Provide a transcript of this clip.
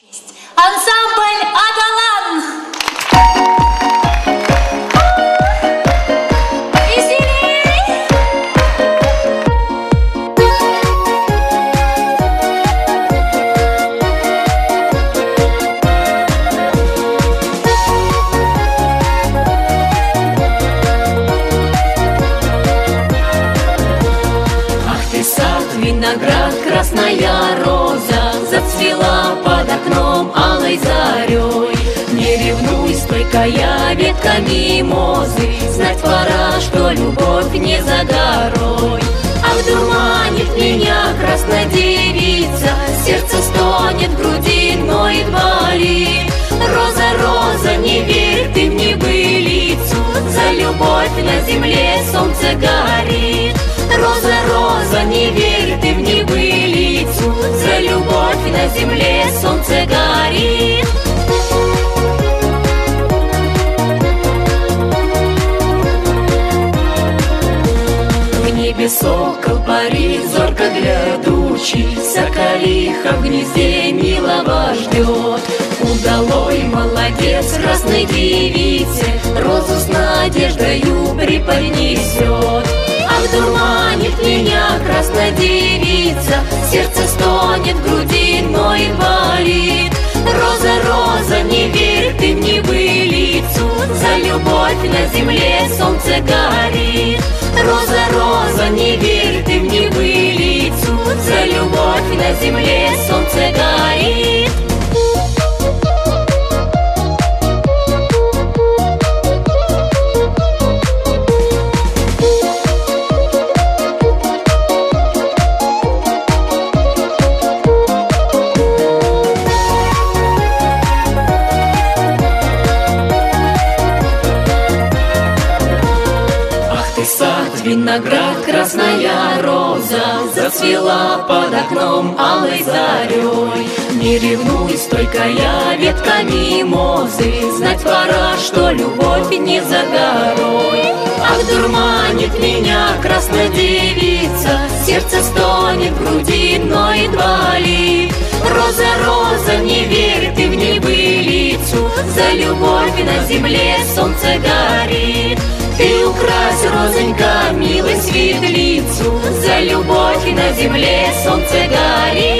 Ансамбль «Адалан». Ах ты сад, виноград, красная роза Зацвела под окном алой зарей Не ревнуй, стойкая ветка мимозы Знать пора, что любовь не за горой. Ах, дурманит меня красная девица Сердце стонет, в груди ноет, болит Роза, роза, не верь ты в небылицу За любовь на земле солнце горит на земле солнце горит. В небе сокол парит, зорко глядучий Соколиха в гнезде милого ждет. Удалой молодец красной девице Розу с надеждою преподнесет девица Сердце стонет, в груди ноет, болит. Роза, роза, не верь ты в небылицу За любовь на земле солнце горит. Роза, роза, не верь ты в небылицу За любовь на земле солнце сад, виноград, красная роза Зацвела под окном алой зарей. Не ревнуй, стойкая ветка мимозы Знать пора, что любовь не за горой. Ах, дурманит меня красная девица Сердце стонет, в груди ноет, болит За любовь на земле солнце горит. Ты укрась, розонька, милой светлицу За любовь на земле солнце горит